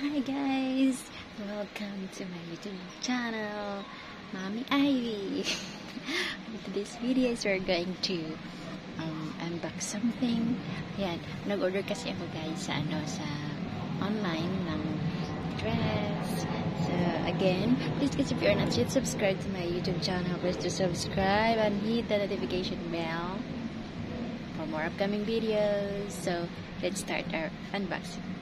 Hi guys! Welcome to my YouTube channel, Mommy Ivy. In today's videos, we're going to um, unbox something. Ayan, nag-order kasi ako guys sa ano sa online ng dress. So again, please guys if you're not yet subscribed to my YouTube channel, please to subscribe and hit the notification bell for more upcoming videos. So let's start our unboxing.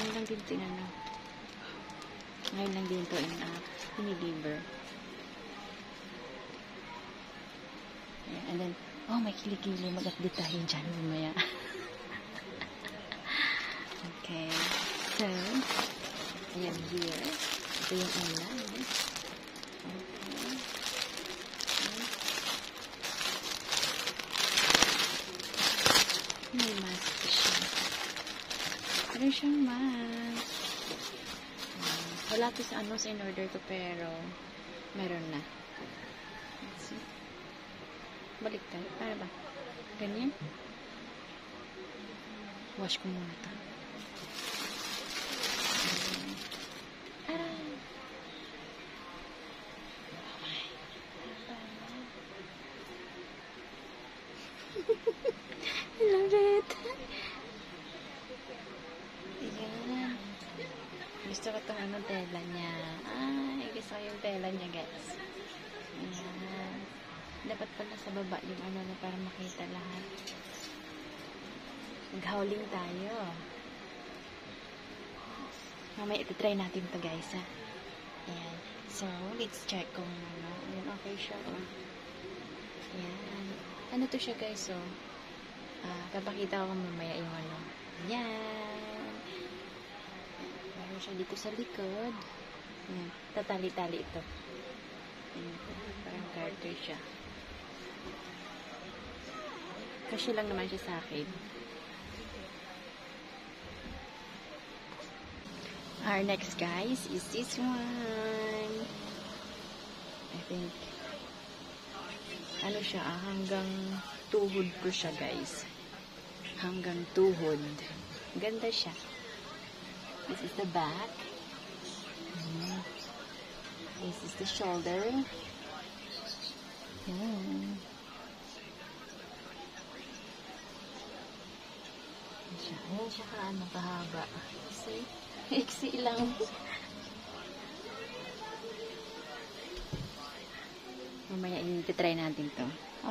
Ngayon lang din tinano. Ngayon lang din ito in uh, pinideliver. Ayan, and then, oh, may kilikili. Mag-update tayo dyan mamaya. okay. So, ayan here. Ito yung online. Okay. May mask siya. Meron siyang mask. Wala to sa ano sa in-order ko pero meron na. Let's see. Baliktad. Para ba? Ganyan? Wash ko muna ito. Aray! I love it. Ayan. Gusto ko itong ano tela niya. Ay, gusto ko yung tela niya, guys. Ayan. Dapat pala sa baba yung ano na para makita lahat. Mag-howling tayo. Mamaya iti-try natin to guys ha. Ayan. So, let's check kung ano. Ayan, okay siya. Oh. Ayan. Ano to siya guys oh. Ah, papakita ko mamaya yung ano. Ayan. Meron siya dito sa likod. Tatali-tali ito. Ayan. Parang garter siya. Kasi lang naman siya sa akin. Our next guys is this one. I think ano siya ah, hanggang tuhod ko siya guys. Hanggang tuhod. Ganda siya. This is the back. Mhm. This is the shoulder. Siya. Ayan siya ka, ano, kahaba. See? Iksi lang. Mamaya i-try natin to.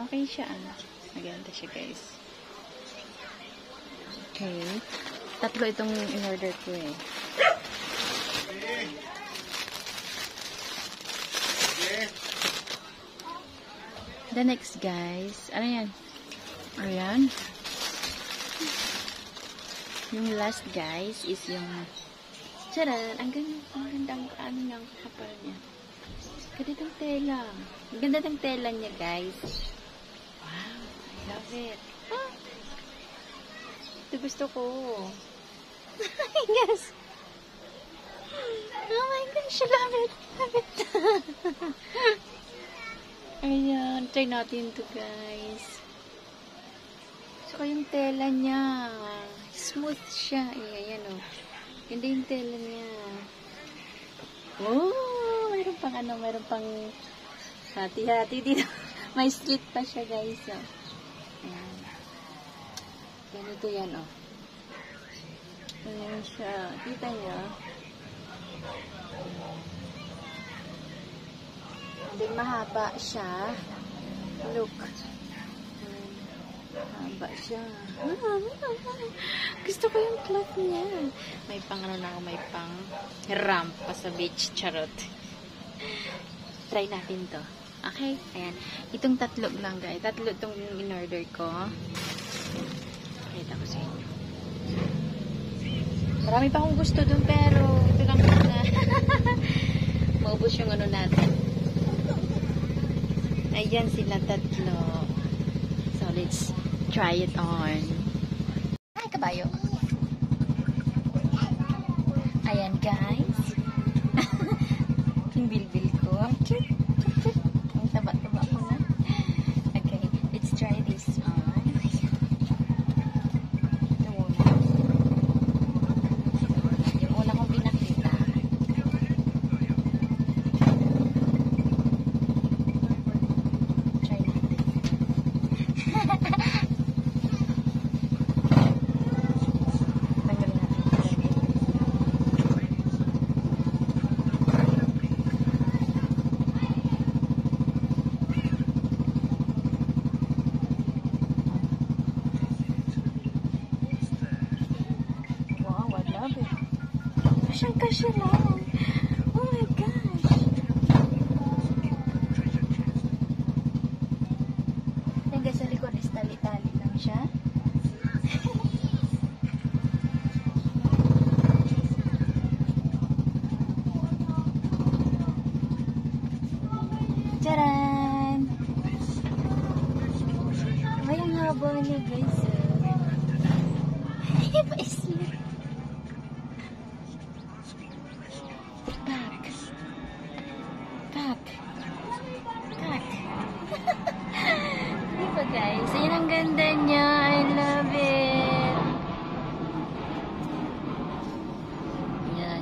Okay siya, ah. Maganda siya, guys. Okay. Tatlo itong in-order ko, eh. The next, guys. Ano yan? Ayan. Yung last guys is yung Charan, ang ganda, ang gandang ano niya, ang kapal niya. Ganda ng tela. Ang ganda ng tela niya, guys. Wow, I love it. Ito gusto ko. yes. Oh my gosh, I love it. Love it. Ayan, try natin to guys. So, yung tela niya. Smooth siya. Ayan, oh. Hindi yung tela niya. Oh, mayroon pang ano, mayroon pang hati-hati dito. May slit pa siya, guys. Oh. Ganito yan, oh. Ayan siya. Kita niyo? Then, mahaba siya. Look. Ayan. Haba siya. Gusto ko yung cloth niya. May pang ano na ako, may pang ramp pa sa beach. Charot. Try natin to. Okay? Ayan. Itong tatlo lang, guys. Tatlo itong in-order ko. Pakita ko sa inyo. Marami pa akong gusto dun, pero ito lang muna. Maubos yung ano natin. Ayan sila tatlo. So, let's try it on. Ay, kabayo. Ayan, guys. yung bilbil ko. Chut, chut. Ang taba-taba ko na. Okay, let's try this on. Ito muna. Yung una kong pinakita. Try natin. Tanggalin natin yung damit. Wow, I love it. Kasyang-kasya lang. Oh my gosh. Hanggang sa likod is tali-tali lang siya. Charan! Ay, ang haba niya guys. oh. Pa-sleep.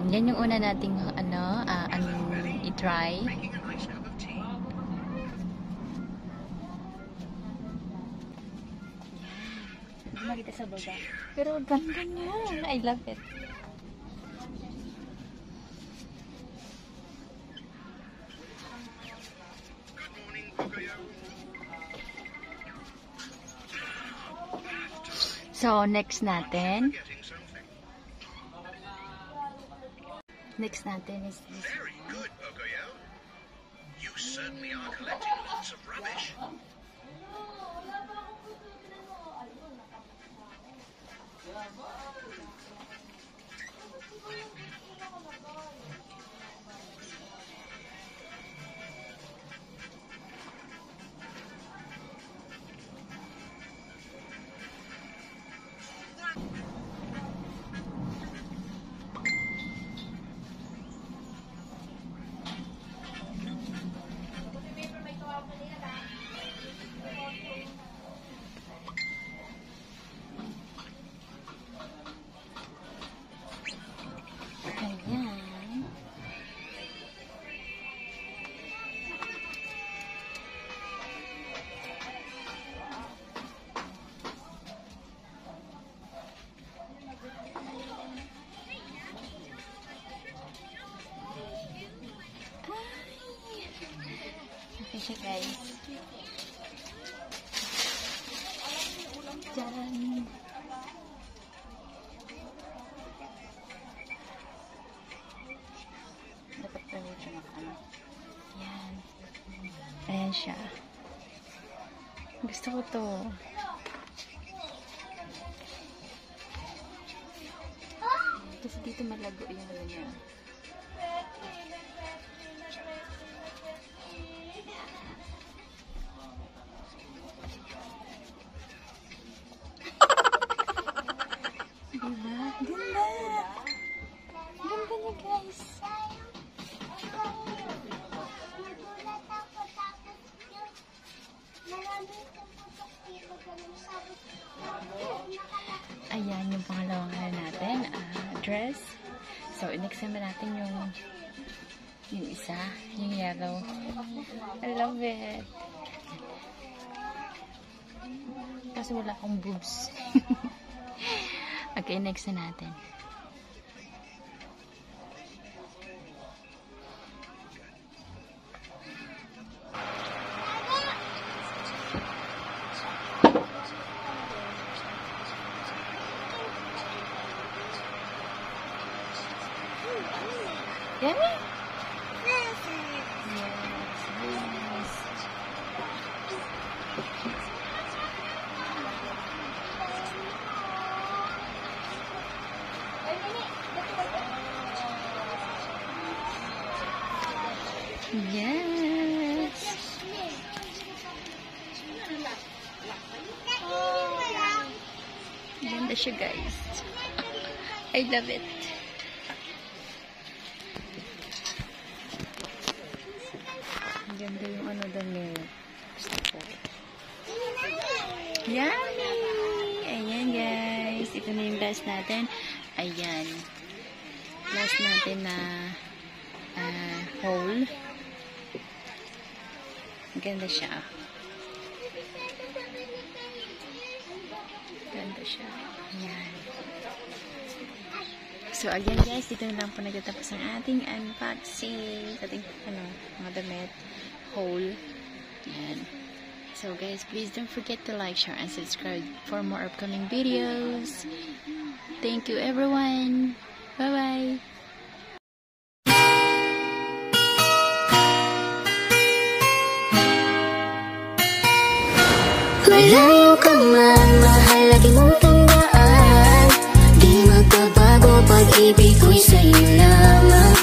Yan. Yung una nating ano, ah, ano, i-try. Makita sa baba. Pero ganda niya. I love it. So, next natin. Next natin is this. Siya guys. Diyan. Dapat pala siya nakano. Yan. Ayan siya. Gusto ko to. Kasi dito malago yung ano niya. Next naman natin yung yung isa, yung yellow. I love it. Kasi wala akong boobs. okay, next na natin. Oh. Yes. Ganda siya guys. I love it. Ganda yung ano damit. Gusto ko. Yummy! Ayan guys. Ito na yung last natin. Ayan. Last natin na uh, hole. Ganda siya. Ganda siya. Ayan. So, again guys, dito na lang po nagtatapos ang ating unboxing. Ating, ano, mga damit. Hole. Ayan. So guys, please don't forget to like, share, and subscribe for more upcoming videos. Thank you everyone. Bye-bye. Malayo ka man, mahal lagi mong tandaan Di magbabago, pag-ibig ko'y sa'yo lamang